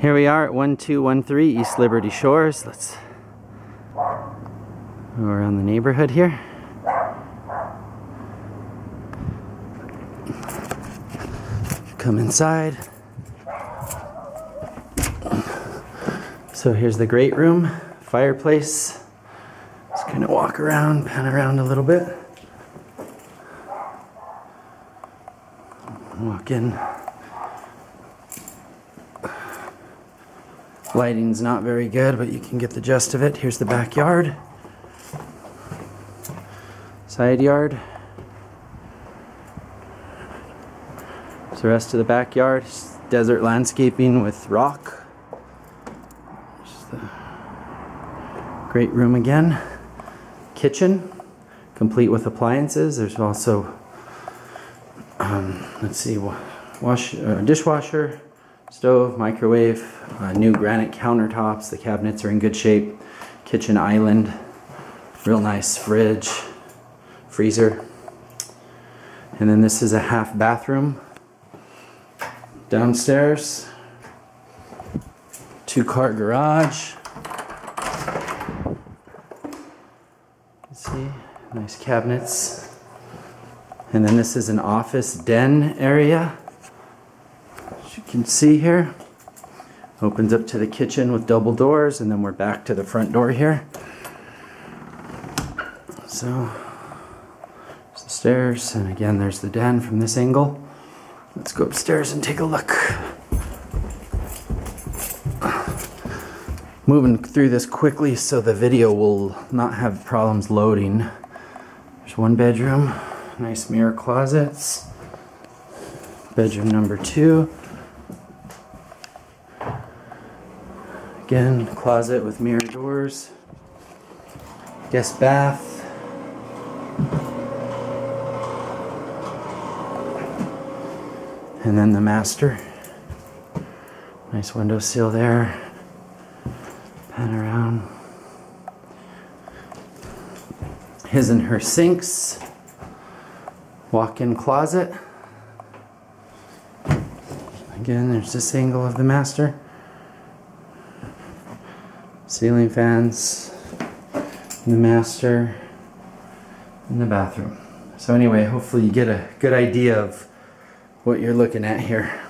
Here we are at 1213 East Liberty Shores. Let's go around the neighborhood here. Come inside. So here's the great room, fireplace. Just kind of walk around, pan around a little bit. Walk in. Lighting's not very good, but you can get the gist of it. Here's the backyard. Side yard. There's the rest of the backyard. It's desert landscaping with rock. The great room again. Kitchen, complete with appliances. There's also, um, let's see, wash, uh, dishwasher, stove, microwave, uh, new granite countertops. The cabinets are in good shape. Kitchen island, real nice fridge, freezer. And then this is a half bathroom downstairs. Two car garage. Let's see, nice cabinets. And then this is an office den area can see here. Opens up to the kitchen with double doors and then we're back to the front door here. So, there's the stairs and again there's the den from this angle. Let's go upstairs and take a look. Moving through this quickly so the video will not have problems loading. There's one bedroom, nice mirror closets. Bedroom number two. Again, closet with mirror doors. Guest bath. And then the master. Nice windowsill there. Pan around. His and her sinks. Walk-in closet. Again, there's this angle of the master ceiling fans the master and the bathroom. So anyway, hopefully you get a good idea of what you're looking at here.